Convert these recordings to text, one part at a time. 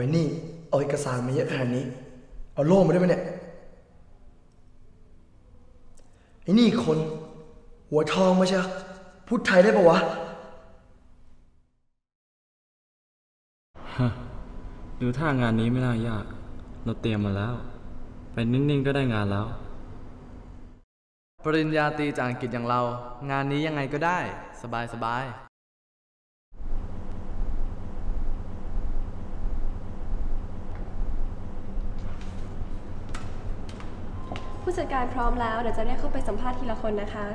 ยนี่เอาเอกสารมาเยอะขนาดนี้ เอาโล่มาด้วยไหมเนี่ยไอ้นี่คน หัวทองมาใช่พูดไทยได้ปะวะดูท่างานนี้ไม่น่ายาก เราเตรียมมาแล้ว ไปนิ่งๆก็ได้งานแล้ว ปริญญาตรีจากอังกฤษอย่างเรา งานนี้ยังไงก็ได้ สบายสบาย ผู้จัดการพร้อมแล้วเดี๋ยวจะเรียกเข้าไปสัมภาษณ์ทีละคนนะคะ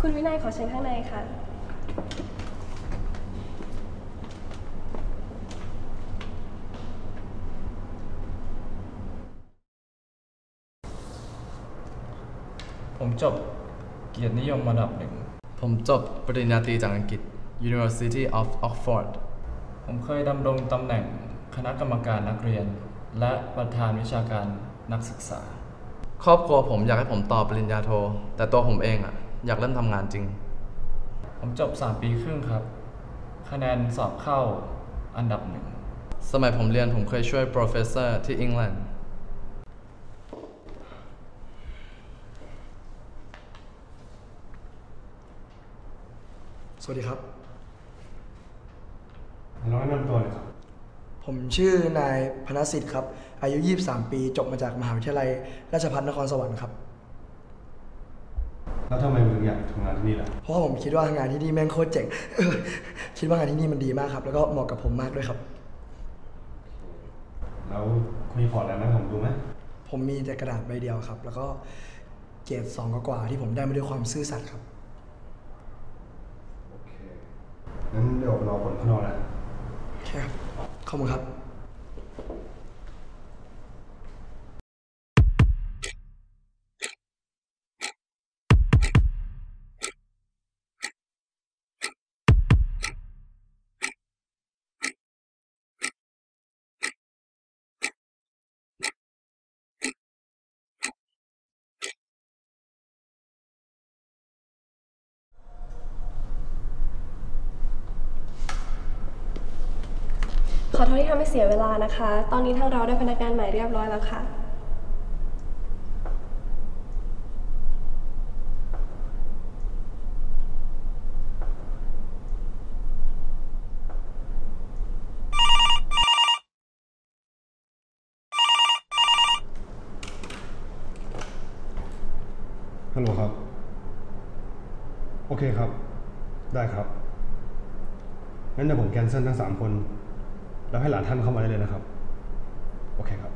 คุณวินัยขอเชิญข้างในค่ะ ผมจบเกียรตินิยมระดับหนึ่ง ผมจบปริญญาตรีจากอังกฤษ University of Oxford ผมเคยดำรงตำแหน่งคณะกรรมการนักเรียน และประธานวิชาการนักศึกษา ครอบครัวผมอยากให้ผมต่อปริญญาโท แต่ตัวผมเองอะอยากเริ่มทำงานจริง ผมจบ 3 ปีครึ่งครับ คะแนนสอบเข้าอันดับหนึ่ง สมัยผมเรียนผมเคยช่วย professor ที่อังกฤษสวัสดีครับลองแนะนำตัวหน่อยครับ ผมชื่อนายพนสิทธิ์ครับ อายุ 23 ปี จบมาจากมหาวิทยาลัยราชภัฏนครสวรรค์ครับ แล้วทำไมมึงอยากทำงานที่นี่ล่ะ เพราะว่าผมคิดว่างานที่นี่แม่งโคตรเจ๋ง คิดว่างานที่นี่มันดีมากครับ แล้วก็เหมาะกับผมมากด้วยครับ แล้วคุณมีพอร์ตแล้วนะผมดูไหมผมมีแต่กระดาษใบเดียวครับ แล้วก็เกรดสองกว่าๆที่ผมได้มาด้วยความซื่อสัตย์ครับ โอเคงั้นเดี๋ยวรอผลข้างนอกนะโอเคครับ ขอบคุณครับ ขอโทษที่ทำให้เสียเวลานะคะ ตอนนี้ทางเราได้พนักงานใหม่เรียบร้อยแล้วค่ะ ฮัลโหลครับ โอเคครับ ได้ครับ งั้นเดี๋ยวผมแคนเซิลทั้งสามคน แล้วให้หลานท่านเข้ามาได้เลยนะครับ โอเคครับ